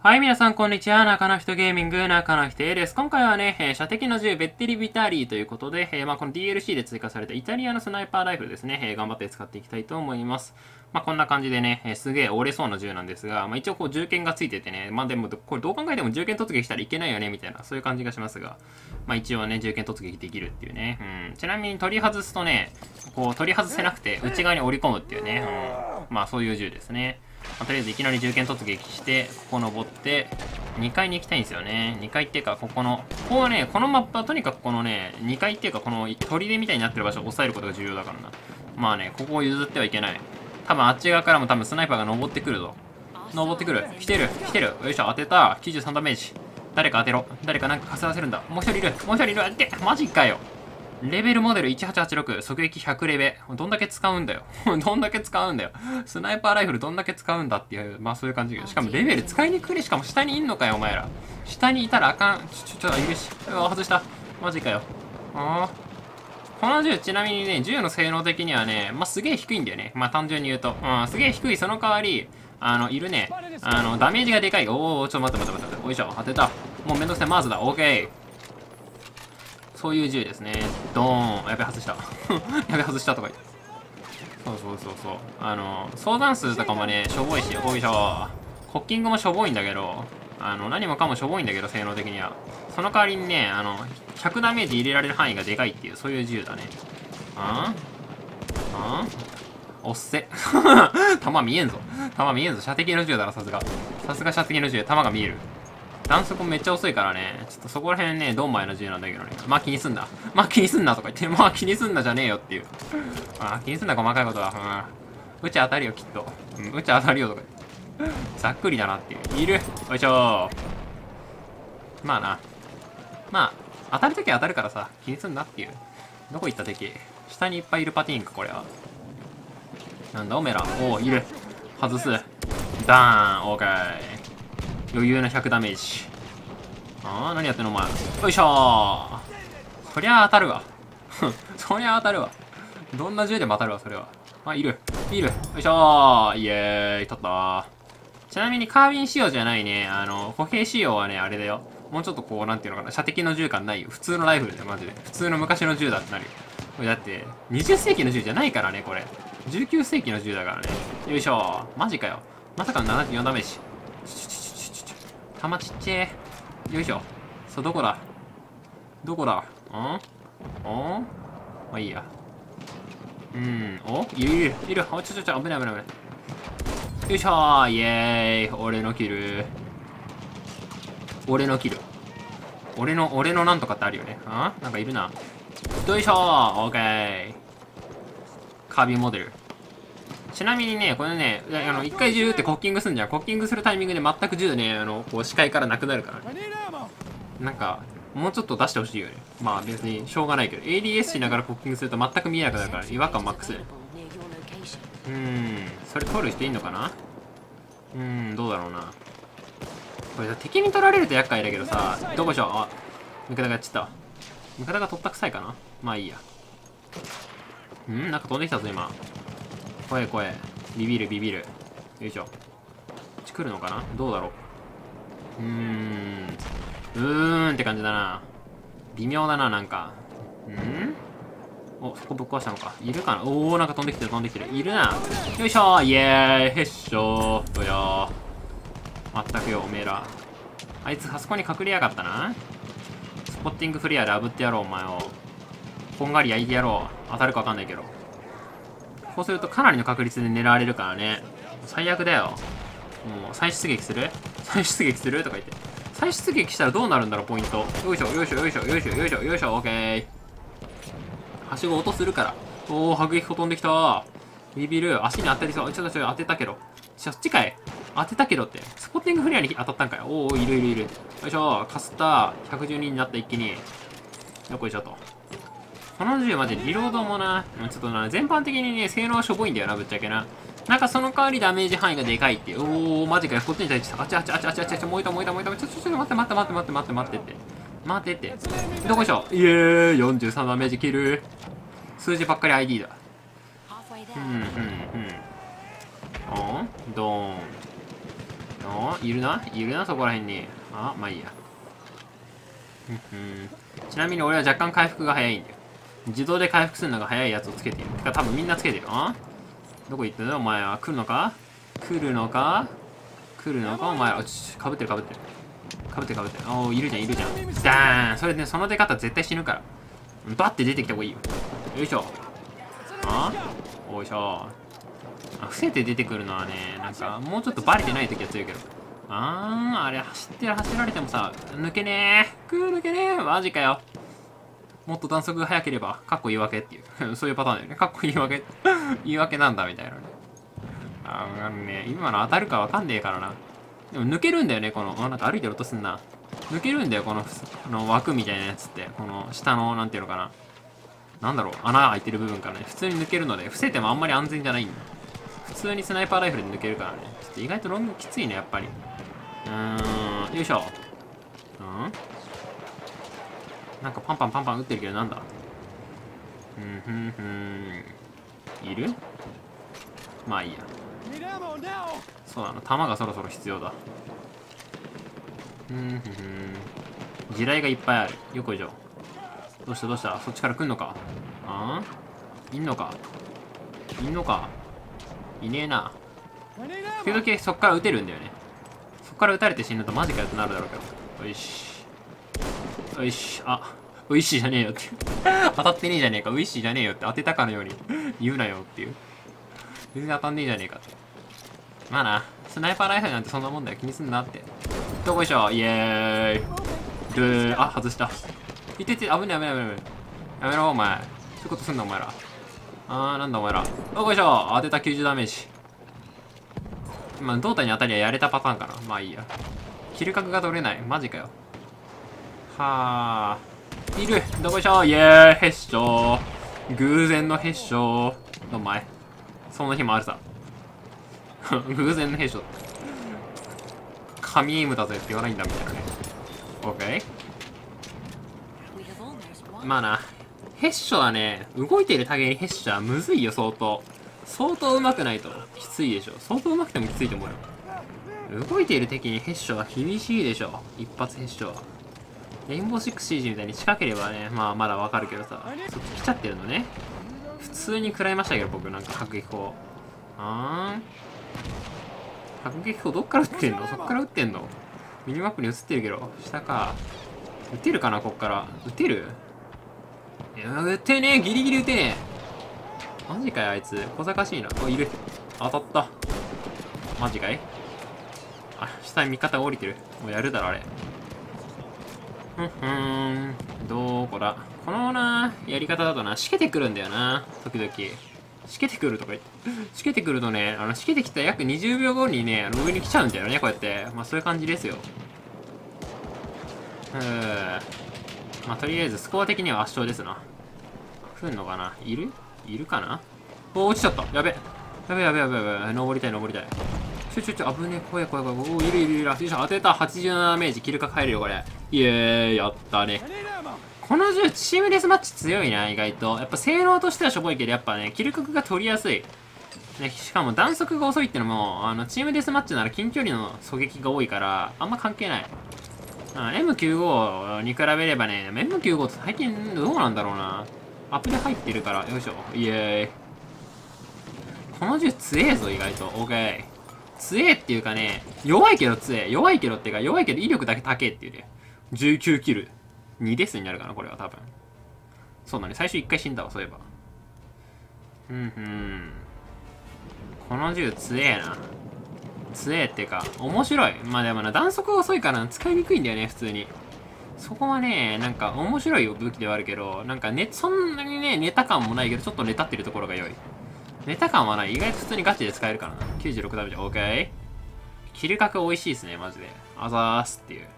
はい、皆さん、こんにちは。中野人ゲーミング、中野人 A です。今回はね、えー、射的の銃、ベッテリビタリーということで、えー、まあ、この DLC で追加されたイタリアのスナイパーライフルですね、えー、頑張って使っていきたいと思います。まあ、こんな感じでね、えすげえ折れそうな銃なんですが、まあ、一応こう、銃剣がついててね、まあ、でも、これどう考えても銃剣突撃したらいけないよね、みたいな、そういう感じがしますが、まあ、一応ね、銃剣突撃できるっていうね。うん。ちなみに取り外すとね、こう、取り外せなくて、内側に折り込むっていうね、うん。まあ、そういう銃ですね。まあ、とりあえずいきなり銃剣突撃して、ここ登って、2階に行きたいんですよね。2階っていうか、ここの、ここはね、このマップはとにかくこのね、2階っていうか、この砦みたいになってる場所を押さえることが重要だからな。まあね、ここを譲ってはいけない。多分あっち側からも多分スナイパーが登ってくるぞ。登ってくる。来てる。来てる。よいしょ、当てた。93ダメージ。誰か当てろ。誰かなんか稼がせるんだ。もう一人いる。もう一人いる。って、マジかよ。レベルモデル1886、狙撃100レベ。どんだけ使うんだよ。どんだけ使うんだよ。スナイパーライフルどんだけ使うんだっていう、まあそういう感じ。しかもレベル使いにくいしかも下にいんのかよ、お前ら。下にいたらあかん。ちょ、ちょ、ちょ、いるし。うわ、外した。マジかよ。ああ。この銃、ちなみにね、銃の性能的にはね、まあ、すげえ低いんだよね。まあ、単純に言うと。うん、すげえ低い。その代わり、あの、いるね。あの、ダメージがでかい。おおちょ、待って待って待って。おいしょ、当てた。もうめんどくさい。マーズだ。オーケー。そういう銃ですね。ドーン。やべ、外した。やべ、外したとか言って。そうそうそうそう。あの、相談数とかもね、しょぼいし、よいしょ。コッキングもしょぼいんだけど、あの、何もかもしょぼいんだけど、性能的には。その代わりにね、あの、100ダメージ入れられる範囲がでかいっていう、そういう銃だね。あんあんおっせ。弾見えんぞ。弾見えんぞ。射的の銃だな、さすが。さすが射的の銃。弾が見える。弾速めっちゃ遅いからね、ちょっとそこら辺ね、ドンマイの銃なんだけどね。まあ気にすんな。まあ気にすんなとか言って、まあ気にすんなじゃねえよっていう。まあ気にすんな細かいことは。うん。うち当たるよ、きっと。うん、うち当たるよとか言って。ざっくりだなっていう。いるよいしょまあな。まあ、当たるときは当たるからさ、気にすんなっていう。どこ行った敵？下にいっぱいいるパティーンか、これは。なんだ、おめら。おお、いる。外す。ダーン、オーケー。余裕の100ダメージ。ああ、何やってんのお前。よいしょー。そりゃ当たるわ。そりゃ当たるわ。どんな銃でも当たるわ、それは。あ、いる。いる。よいしょー。イエーイ、取ったー。ちなみにカービン仕様じゃないね。あの、歩兵仕様はね、あれだよ。もうちょっとこう、なんていうのかな。射的の銃感ないよ。普通のライフルだよ、マジで。普通の昔の銃だってなるよ。これだって、20世紀の銃じゃないからね、これ。19世紀の銃だからね。よいしょー。マジかよ。まさかの74ダメージ。玉ちっちゃい。よいしょ。そう、どこだ？どこだ？ん？ん？まあいいや。うん。お？いるいるいる。おちょちょちょ、危ない危ない危ない。よいしょーイエーイ俺のキル。俺のキル。俺の、俺のなんとかってあるよね。あ？なんかいるな。よいしょーオーケーカビモデル。ちなみにね、これね、あの、一回銃ってコッキングすんじゃん。コッキングするタイミングで全く銃ね、あの、こう視界からなくなるから、ね。なんか、もうちょっと出してほしいよね。まあ別にしょうがないけど、ADS しながらコッキングすると全く見えなくなるから、違和感マックス。うん、それ取る人いんのかな？うん、どうだろうな。これさ敵に取られると厄介だけどさ、どこしょう？あ、味方がやっちゃった。味方が取った臭いかな？まあいいや。ん？なんか飛んできたぞ、今。怖え怖えビビるビビる。よいしょ。こっち来るのかな？どうだろう。うーん。うーんって感じだな。微妙だななんか。ん？おそこぶっ壊したのか。いるかな？おおなんか飛んできてる飛んできてる。いるな。よいしょ。イエーイへっしょー。どよまったくよおめえら。あいつあそこに隠れやがったな。スポッティングフレアで炙ってやろうお前を。こんがり焼いてやろう。当たるかわかんないけど。こうするとかなりの確率で狙われるからね。最悪だよ。もう、再出撃する？再出撃する？とか言って。再出撃したらどうなるんだろう、ポイント。よいしょ、よいしょ、よいしょ、よいしょ、よいしょ、よいしょ、オッケー。はしご落とするから。おー、迫撃飛んできたビビる。足に当たりそう。ちょっとちょっと当てたけど。そっちかい当てたけどって。スポッティングフレアに当たったんかいおー、いるいるいる。よいしょ、かすった。112になった一気に。よこいしょと。この銃マジリロードもな、ちょっとな、全般的にね、性能はしょぼいんだよな、ぶっちゃけな。なんかその代わりダメージ範囲がでかいっていう。おー、マジかよ。こっちに対して、あちゃあちゃあちゃあちゃあちあち、燃えた燃えた燃えた。ちょ、ちょ、ちょ、待って待って待って待って待って待ってって。待ってって。どこでしょイエーイ !43 ダメージ切る。数字ばっかり ID だ。うん、うん、うん。おんドーン。あいるないるなそこら辺にあまあいいやうんちなみに俺は若干回復が早いんだよ自動で回復するのが早いやつをつけている。か多分みんなつけてるあどこ行ったんだ？お前は来るのか？来るのか？来るのか？お前らちかぶってるかぶってる。かぶってるかぶってる。おおいるじゃんいるじゃん。ダーン！それねその出方絶対死ぬから。バッて出てきた方がいいよ。よいしょ。あ？おいしょ。あ伏せて出てくるのはねなんかもうちょっとバレてない時は強いけど。あーあれ走って走られてもさ抜けねえくー抜けねえマジかよ。もっと弾速が速ければかっこいいわけっていう。そういうパターンだよね。かっこいいわけ。言い訳なんだみたいなね。あのね今の当たるかわかんねえからな。でも抜けるんだよねこの。なんか歩いてる音すんな。抜けるんだよこのこの枠みたいなやつって。この下のなんていうのかな。なんだろう。穴開いてる部分からね。普通に抜けるので伏せてもあんまり安全じゃないんだ。普通にスナイパーライフルで抜けるからね。ちょっと意外とロングきついねやっぱり。うーん。よいしょ。うん？なんかパンパンパンパン打ってるけどなんだ？うんふんふん。いる？まあいいや。そうだな弾がそろそろ必要だ。うんふんふん。地雷がいっぱいある。よこいしょ。どうしたどうした？そっちから来んのか？あ？んいんのか？いんのか？いねえな。時々そっから撃てるんだよね。そっから撃たれて死ぬとマジかよってなるだろうけど。よしよしあウィッシーじゃねえよって。当たってねえじゃねえか。ウィッシーじゃねえよって。当てたかのように。言うなよっていう。全然当たんねえじゃねえかって。まあな。スナイパーライフルなんてそんなもんだよ。気にすんなって。どこいしょイエーイ。ドゥー。あ外した。いてて。危ねえ危ねえ危ねえやめろお前。そういうことすんなお前ら。あーなんだお前ら。どこいしょ当てた90ダメージ。まあ胴体に当たりはやれたパターンかな。まあいいや。キル角が取れない。マジかよ。はあ。いる。どこいしょう？イエーイヘッショー。偶然のヘッショーお前。そんな日もあるさ。偶然の兵所神エイムだぜって言わないんだみたいなね。OK まあな。ヘッショはね動いているタゲにヘッショはむずいよ相当。相当上手くないと。きついでしょ。相当上手くてもきついと思うよ。動いている敵にヘッショは厳しいでしょ。一発ヘッショは。レインボーシックスシージみたいに近ければねまあまだわかるけどさ。そっち来ちゃってるのね。普通に食らいましたけど僕なんか迫撃砲。あー。ん迫撃砲どっから撃ってんの？そっから撃ってんの？ミニマップに映ってるけど。下か。撃てるかなこっから？撃てる？いや撃てねえ。ギリギリ撃てねえ。マジかよあいつ。小賢しいな。あいる。当たった。マジかい？あ下に味方が降りてる。もうやるだろあれ。ふんふん。どこだこのなやり方だとなしけてくるんだよな。時々。しけてくるとか言って。しけてくるとねあのしけてきた約20秒後にねあの上に来ちゃうんだよねこうやって。まあそういう感じですよ。うー。まあとりあえずスコア的には圧勝ですな。来るのかな？いる？いるかな？お落ちちゃった。やべ。やべやべやべやべ。登りたい登りたい。ちょちょちょ危ねえ怖い怖い怖い。おいるいるいる。よいしょ当てた。87ダメージ。キルか入るよこれ。イエーイやったね。この銃チームデスマッチ強いな意外と。やっぱ性能としてはしょぼいけどやっぱねキル角が取りやすい。ね、しかも弾速が遅いってのもあのチームデスマッチなら近距離の狙撃が多いからあんま関係ない。M95 に比べればね M95 って最近どうなんだろうな。アップで入ってるからよいしょ。イエー。イこの銃強えぞ意外と。OK 強えっていうかね弱いけど強え。弱いけどっていうか弱いけど威力だけ高えっていうね。19キル。2デスになるかなこれは多分。そうだね。最初1回死んだわそういえば。うんうん。この銃強えな。強えっていうか面白い。まあでもな弾速遅いから使いにくいんだよね普通に。そこはねなんか面白い武器ではあるけどなんかねそんなにねネタ感もないけどちょっとネタってるところが良い。ネタ感はない。意外と普通にガチで使えるからな。96ダメージ。OK 切り角美味しいですねマジで。あざーすっていう。ま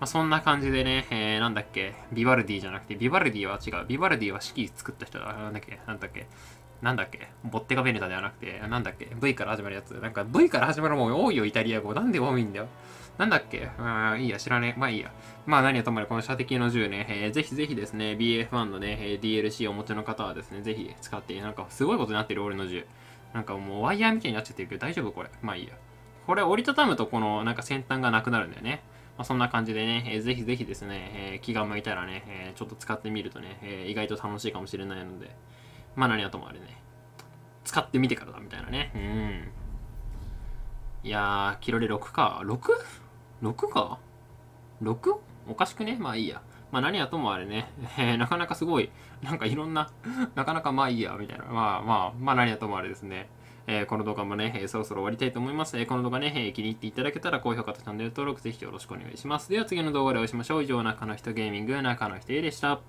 あ、そんな感じでね、えー、なんだっけ、ビバルディじゃなくて、ビバルディは違う。ビバルディは式作った人だ。なんだっけ、なんだっけ、なんだっけ、ボッテガベネタではなくて、なんだっけ、V から始まるやつ。なんか V から始まるもん多いよ、イタリア語。なんで多いんだよ。なんだっけ？うん、いいや、知らねえ。まあいいや。まあ何はともあれ、この射的の銃ね、えー、ぜひぜひですね、BF1 のね、えー、DLC をお持ちの方はですね、ぜひ使って、なんかすごいことになってる、俺の銃。なんかもうワイヤーみたいになっちゃってるけど、大丈夫これ？まあいいや。これ折りたたむとこのなんか先端がなくなるんだよね。まあ、そんな感じでね、えー、ぜひぜひですね、えー、気が向いたらね、えー、ちょっと使ってみるとね、えー、意外と楽しいかもしれないので、まあ何はともあれね、使ってみてからだみたいなね。うん。いやー、キロレ6か。6?6 か？6? おかしくね？まあいいや。まあ何はともあれね、えー、なかなかすごい、なんかいろんな、なかなかまあいいや、みたいな。まあまあ、まあ何はともあれですね。えー、この動画もね、えー、そろそろ終わりたいと思います。えー、この動画ね、えー、気に入っていただけたら高評価とチャンネル登録ぜひよろしくお願いします。では次の動画でお会いしましょう。以上、中の人ゲーミング、中の人 A でした。